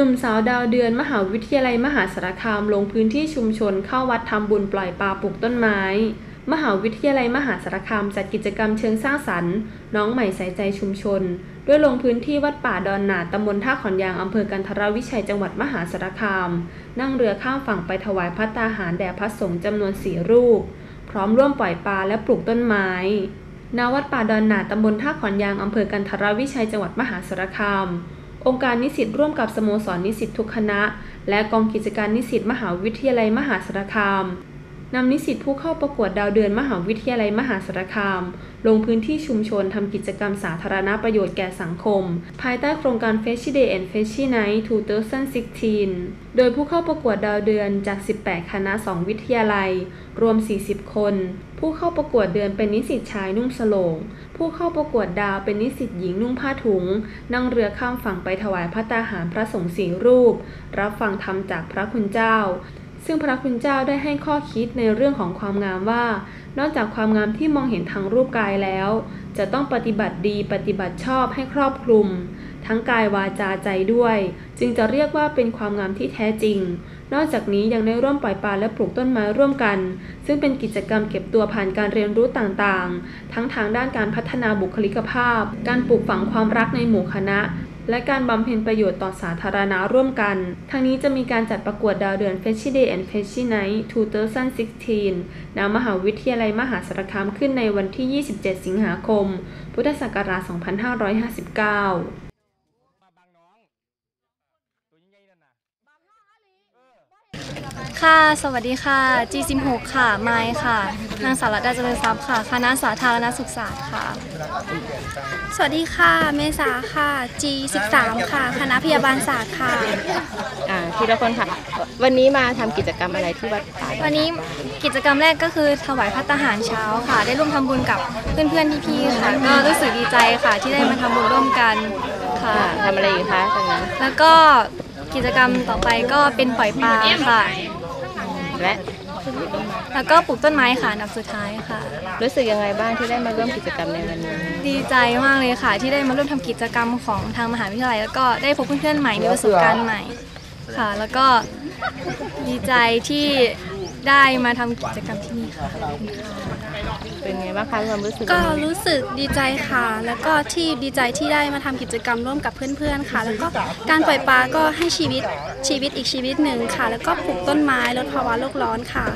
หนุ่มสาวดาวเดือนมหาวิทยาลัยมหาสารคามลงพื้นที่ชุมชนเข้าวัดทำบุญปล่อยปลาปลูกต้นไม้ มหาวิทยาลัยมหาสารคามจัดกิจกรรมเชิงสร้างสรรค์ น้องใหม่ใส่ใจชุมชน ด้วยลงพื้นที่วัดป่าดอนหนาตำบลท่าขอนยางอำเภอกันทรวิชัยจังหวัดมหาสารคาม นั่งเรือข้ามฝั่งไปถวายพัตตาหารแด่พระสงฆ์จำนวนสี่รูป พร้อมร่วมปล่อยปลาและปลูกต้นไม้ณวัดป่าดอนหนาตำบลท่าขอนยางอำเภอกันทรวิชัยจังหวัดมหาสารคาม องค์การนิสิตร่วมกับสโมสรนิสิตทุกคณะ และกองกิจการนิสิตมหาวิทยาลัยมหาสารคาม นำนิสิตผู้เข้าประกวดดาวเดือนมหาวิทยาลัยมหาสารคาม ลงพื้นที่ชุมชนทำกิจกรรมสาธารณประโยชน์แก่สังคม ภายใต้โครงการ f e s h i Day and f e s h i Night 2016 โดยผู้เข้าประกวดดาวเดือนจาก 18 คณะ 2 วิทยาลัย รวม 40 คน ผู้เข้าประกวดเดือนเป็นนิสิตชายนุ่งสโลง ผู้เข้าประกวดดาวเป็นนิสิตหญิงนุ่งผ้าถุง นั่งเรือข้ามฝั่งไปถวายพระตาหารพระสงฆ์สี่รูป รับฟังธรรมจากพระคุณเจ้า ซึ่งพระคุณเจ้าได้ให้ข้อคิดในเรื่องของความงามว่า นอกจากความงามที่มองเห็นทางรูปกายแล้ว จะต้องปฏิบัติดีปฏิบัติชอบให้ครอบคลุม ทั้งกายวาจาใจด้วย จึงจะเรียกว่าเป็นความงามที่แท้จริง นอกจากนี้ยังได้ร่วมปล่อยปลาและปลูกต้นไม้ร่วมกัน ซึ่งเป็นกิจกรรมเก็บตัวผ่านการเรียนรู้ต่างๆ ทั้งทางด้านการพัฒนาบุคลิกภาพ การปลูกฝังความรักในหมู่คณะ และการบำเพ็ญประโยชน์ต่อสาธารณะร่วมกัน ทั้งนี้จะมีการจัดประกวดดาวเดือน f e s h i Day and f e s h i Night 2016 ณ มหาวิทยาลัยมหาสารคามขึ้นในวันที่ 27 สิงหาคม พุทธศักราช 2559 ค่ะ สวัสดีค่ะ G16 ค่ะ ไมค์ค่ะ นางสาวรัตดาเจริญทรัพย์ค่ะ คณะสาธารณสุขศาสตร์ค่ะ สวัสดีค่ะ เมษาค่ะ G13 ค่ะ คณะพยาบาลศาสตร์ค่ะ อ่าทีละคนค่ะ วันนี้มาทำกิจกรรมอะไรที่วัดป่าวันนี้กิจกรรมแรกก็คือถวายพัตตาหารเช้าค่ะ ได้ร่วมทำบุญกับเพื่อนๆพี่ๆค่ะ ก็รู้สึกดีใจค่ะ ที่ได้มาทำบุญร่วมกันค่ะค่ะทำอะไรอีกคะจากนั้นแล้วก็กิจกรรมต่อไปก็เป็นปล่อยปลาค่ะ และแล้วก็ปลูกต้นไม้ค่ะอันดับสุดท้ายค่ะ รู้สึกยังไงบ้างที่ได้มาร่วมกิจกรรมในวันนี้ ดีใจมากเลยค่ะ ที่ได้มาร่วมทำกิจกรรมของทางมหาวิทยาลัย แล้วก็ได้พบเพื่อนๆใหม่มีประสบการณ์ใหม่ค่ะ แล้วก็ดีใจที่ได้มาทำกิจกรรมที่นี่ค่ะ เป็นไงบ้างคะความรู้สึกก็รู้สึกดีใจค่ะ แล้วก็ที่ดีใจที่ได้มาทำกิจกรรมร่วมกับเพื่อนๆค่ะ แล้วก็การปล่อยปลาก็ให้ชีวิตชีวิตอีกชีวิตหนึ่งค่ะ แล้วก็ปลูกต้นไม้ลดภาวะโลกร้อนค่ะ